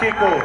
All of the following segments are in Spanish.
chicos.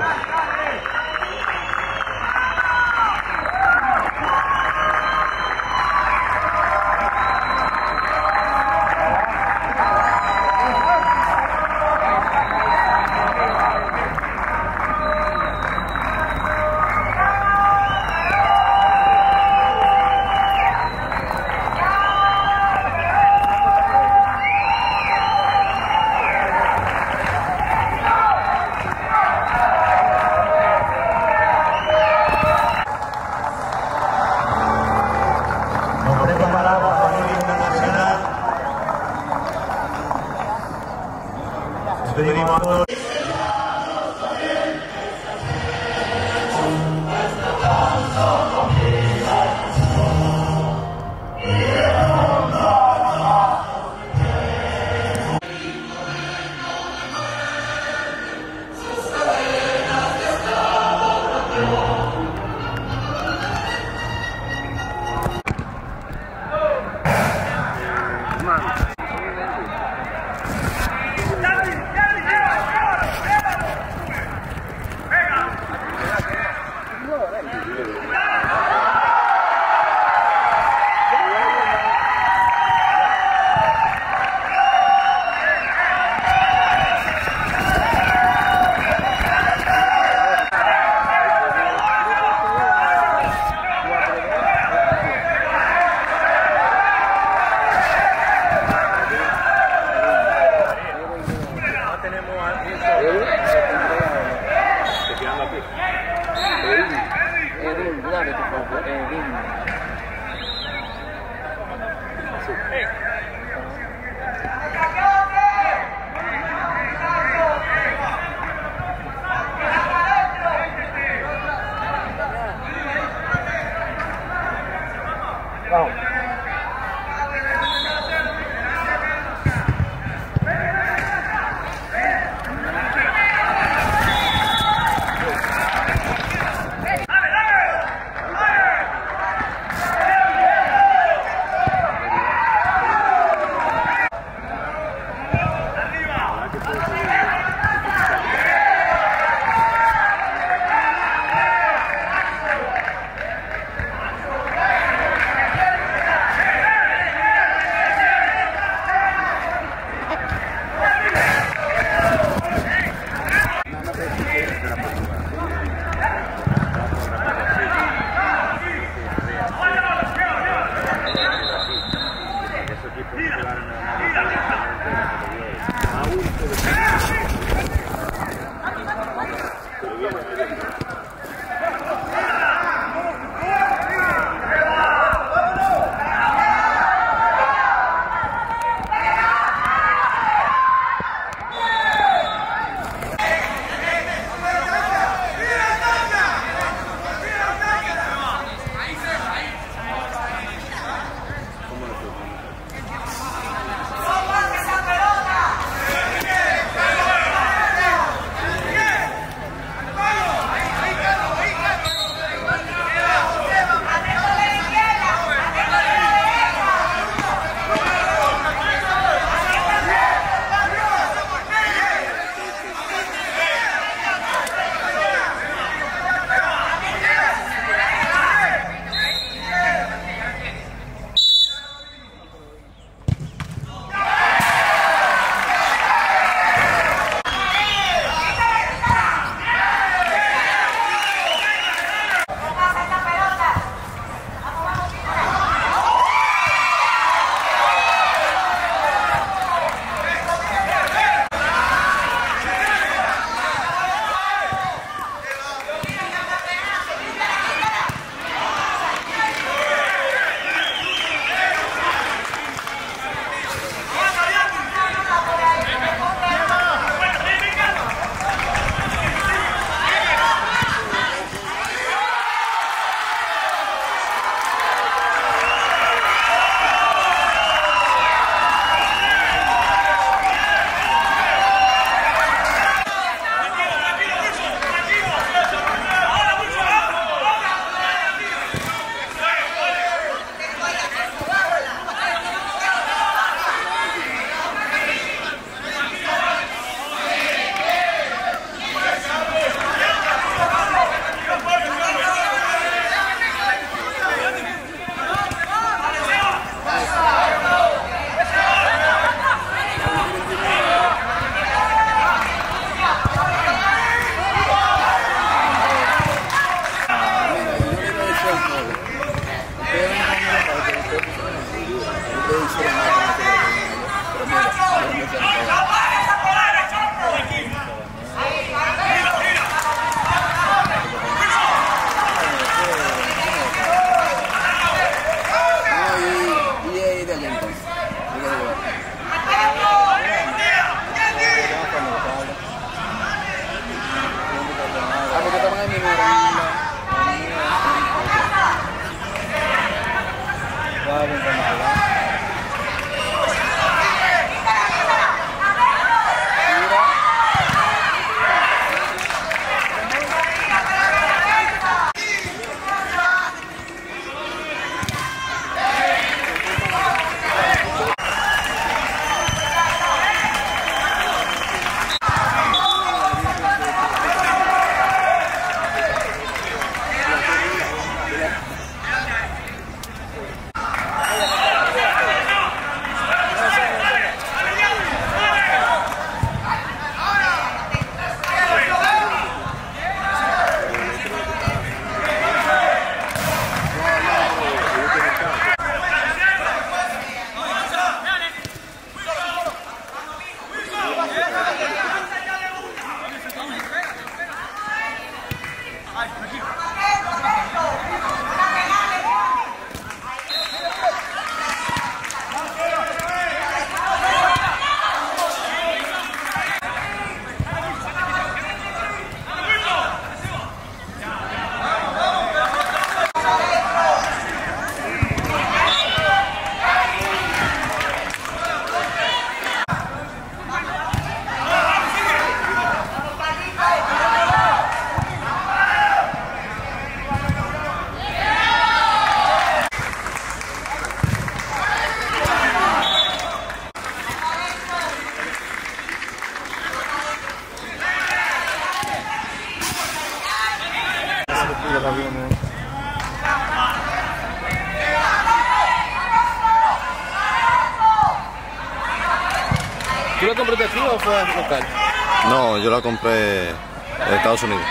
No, yo la compré en Estados Unidos.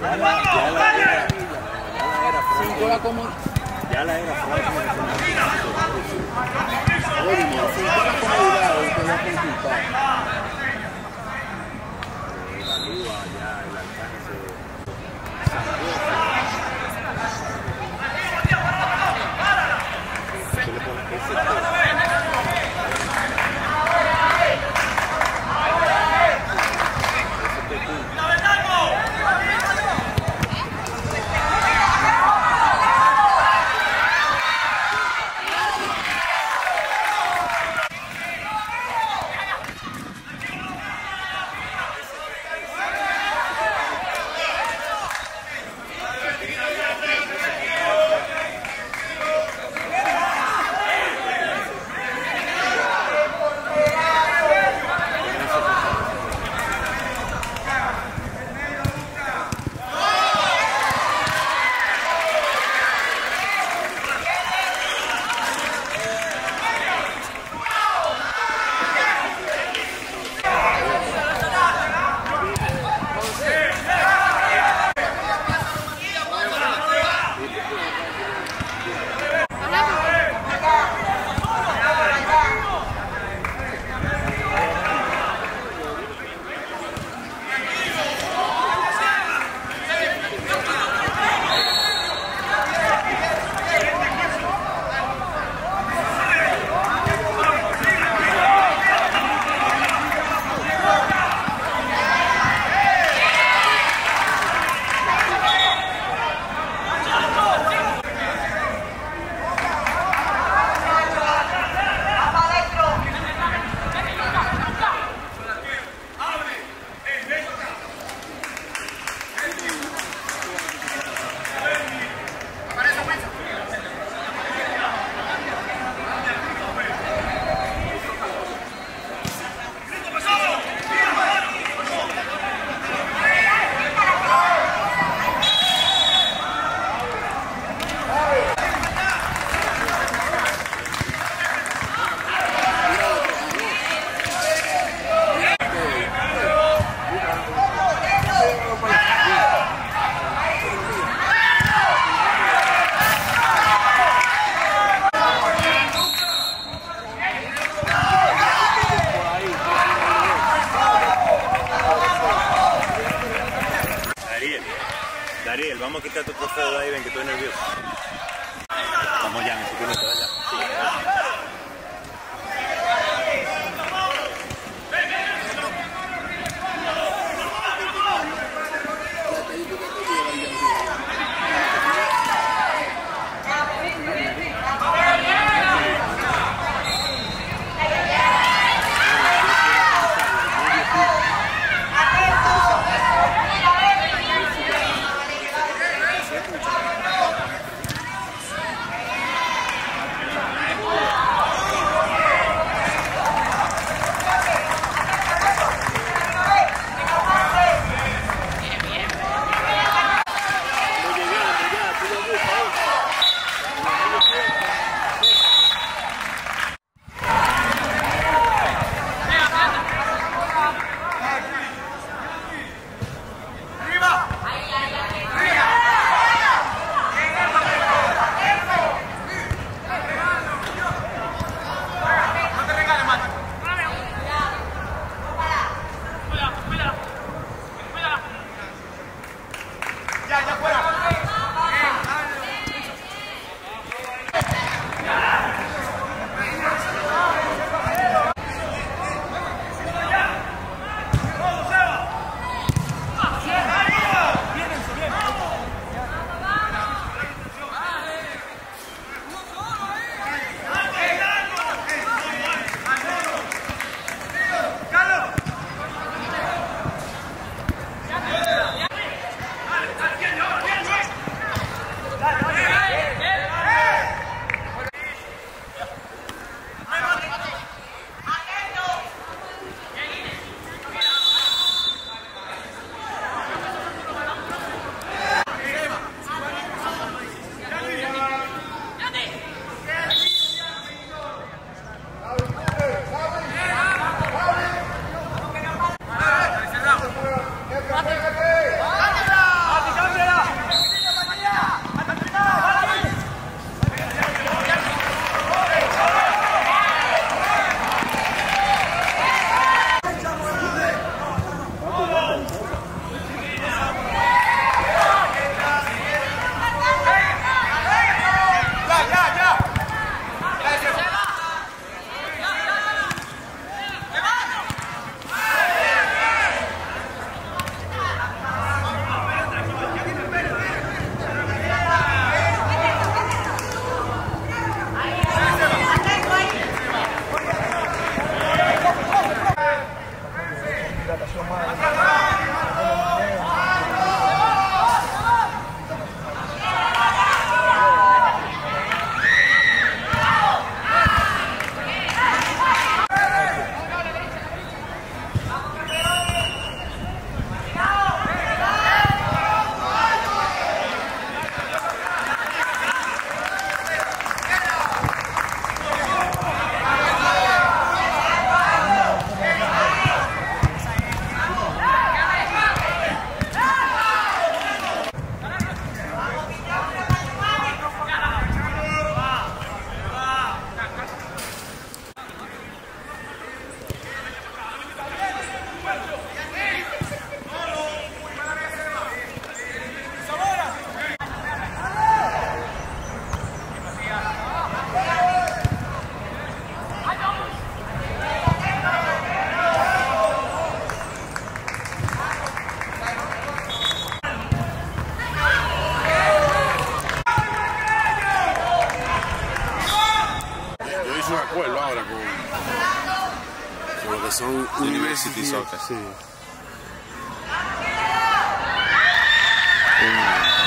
Ya la, ya la, ya la, ya la era Franco. Ya la era Franco.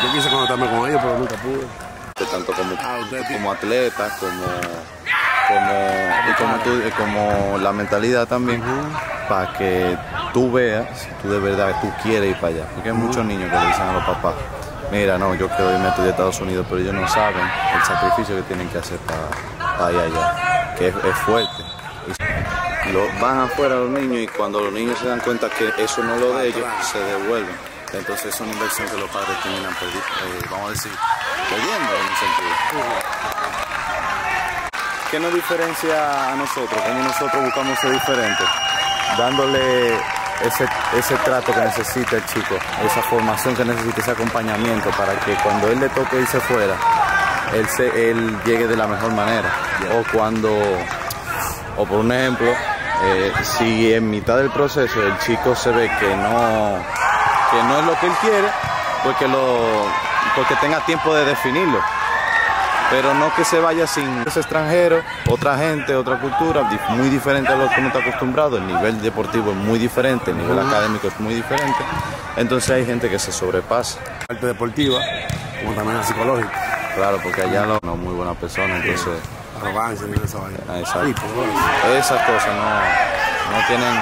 Yo quise conectarme con ellos, pero nunca pude. tanto como, Ah, como atleta, como, como, y como, tú- y como la mentalidad también, para que tú veas si tú de verdad tú quieres ir para allá. Porque hay muchos niños que le dicen a los papás, mira, no, yo quiero irme a estudiar a Estados Unidos, pero ellos no saben el sacrificio que tienen que hacer para, ir allá, que es, es fuerte. Lo, van afuera los niños y cuando los niños se dan cuenta que eso no es lo de ellos, se devuelven. Entonces es una inversión que los padres terminan perdi- eh, vamos a decir, perdiendo en un sentido. ¿Qué nos diferencia a nosotros? ¿Cómo nosotros buscamos ser diferentes? Dándole ese, ese trato que necesita el chico, esa formación que necesita, ese acompañamiento para que cuando él le toque irse fuera, él, se, él llegue de la mejor manera. O cuando, o por un ejemplo, eh, si en mitad del proceso el chico se ve que no, que no es lo que él quiere, pues que lo, porque tenga tiempo de definirlo. Pero no que se vaya sin es extranjero, otra gente, otra cultura, muy diferente a lo que uno está acostumbrado, el nivel deportivo es muy diferente, el nivel académico es muy diferente, entonces hay gente que se sobrepasa, Parte deportiva, como también la psicológica. claro, porque allá no muy buena persona, entonces Arrogancia esa vaina. Ah, pues, esas cosas no, no tienen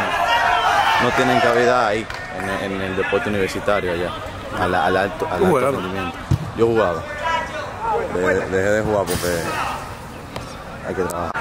no tienen cabida ahí, en el, en el deporte universitario allá, al, al alto, al ¿Tú alto rendimiento. Yo jugaba, De- dejé de jugar porque hay que trabajar.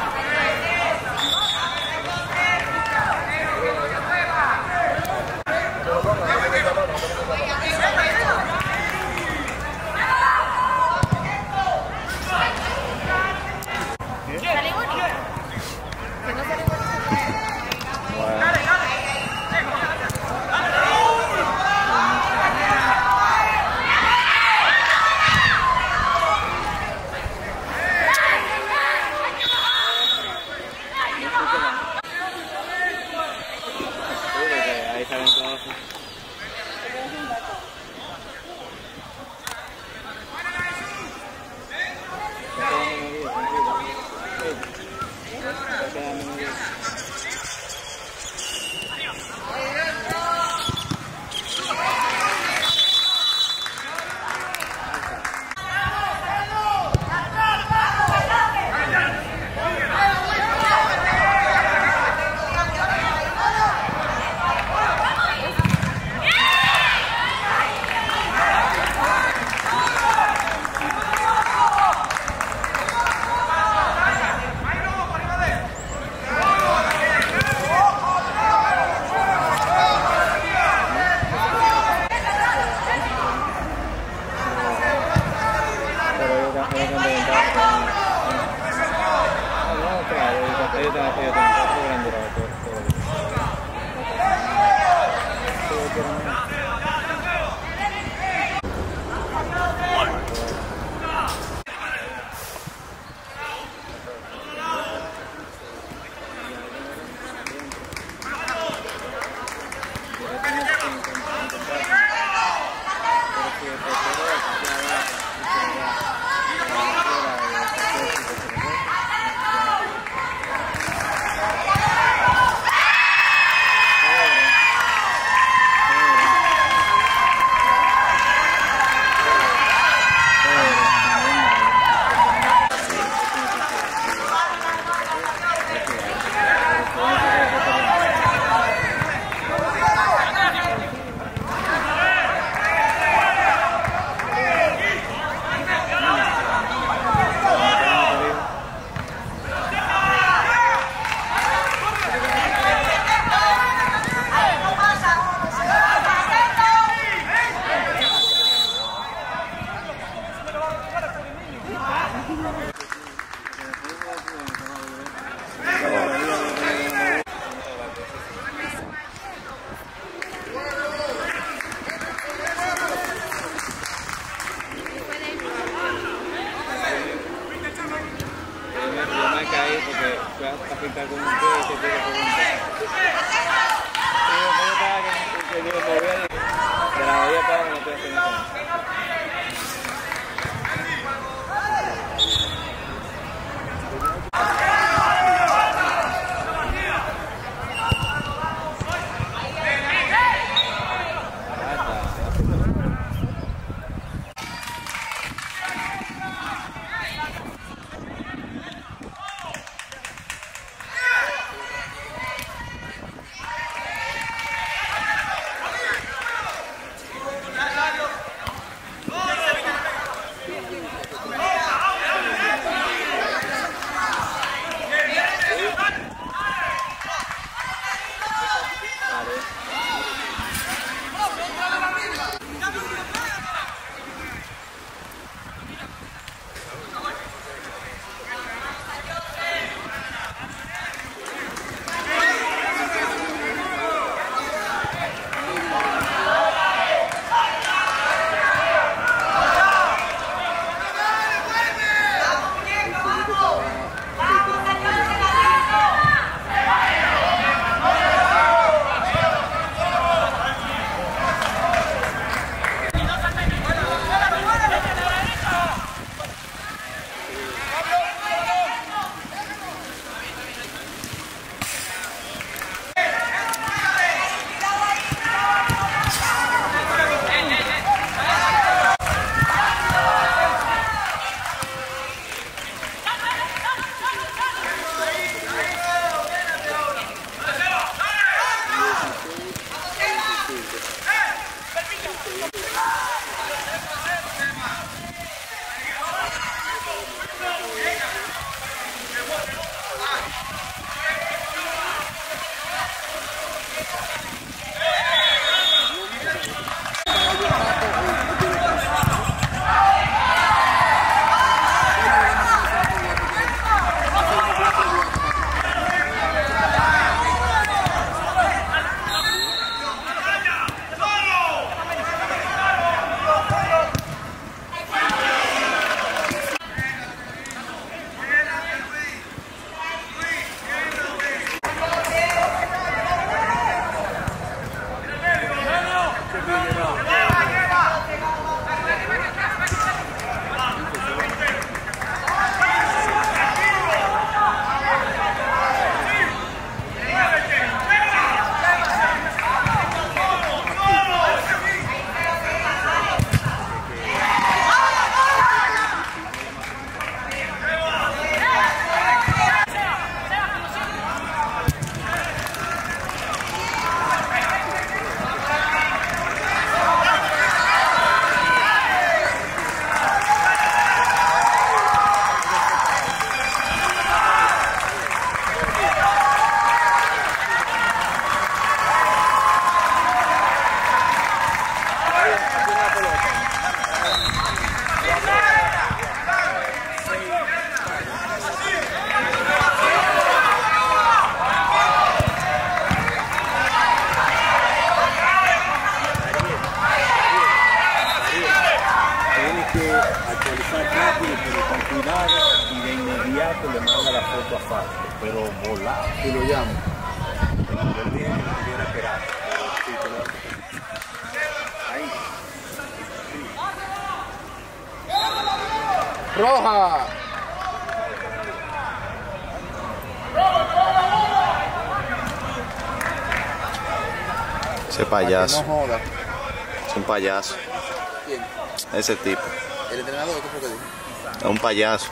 Payaso, no joda. es un payaso. ¿Quién? Ese tipo, ¿El entrenador? ¿Qué fue que dijo? es un payaso.